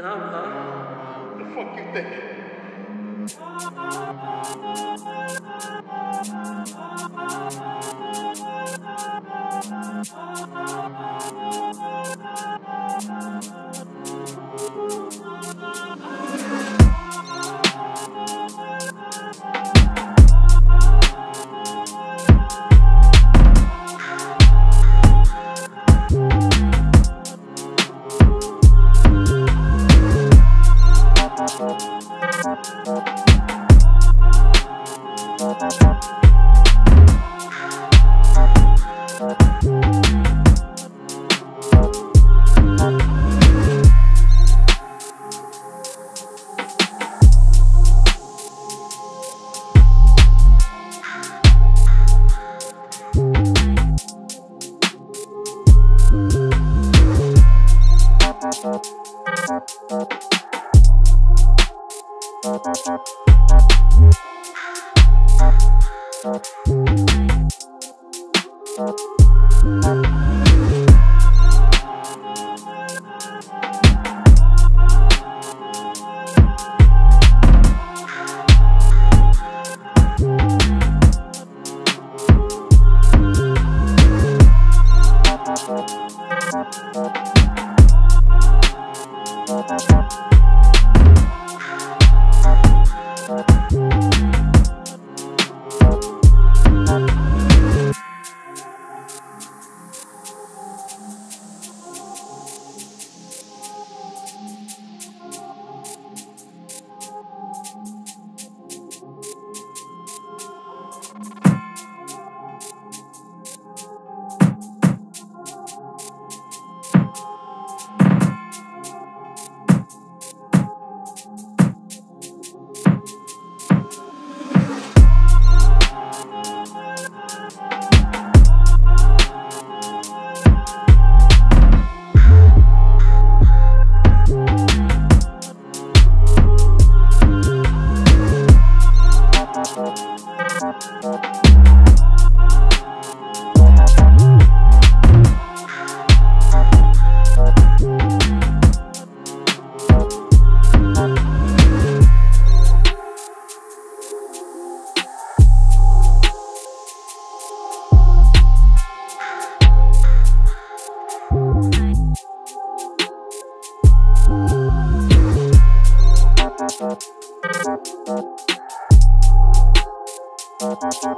up, huh? What the fuck you think? Thank Bye.